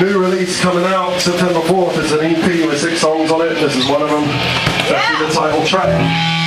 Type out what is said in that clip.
new release coming out September 4th. It's an EP with six songs on it. This is one of them. That's the title track.